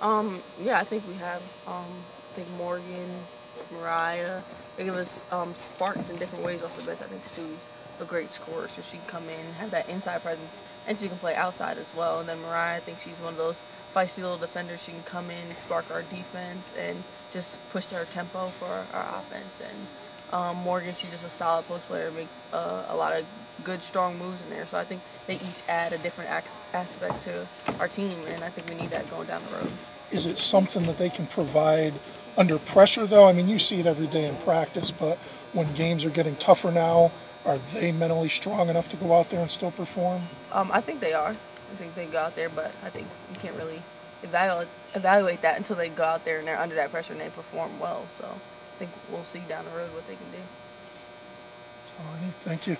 Um, yeah, I think we have. Um, I think Morgan, Moriah, they give us um, sparks in different ways off the bench. I think Stu's a great scorer, so she can come in, have that inside presence, and she can play outside as well. And then Moriah, I think she's one of those feisty little defenders. She can come in, spark our defense, and just push our tempo for our, our offense. And um, Morgan, she's just a solid post player, makes uh, a lot of good, strong moves in there. So I think they each add a different aspect to our team, and I think we need that going down the road. Is it something that they can provide under pressure, though? I mean, you see it every day in practice, but when games are getting tougher now, are they mentally strong enough to go out there and still perform? Um, I think they are. I think they go out there, but I think you can't really evaluate evaluate that until they go out there and they're under that pressure and they perform well. So think we'll see down the road what they can do. That's all I need. Thank you.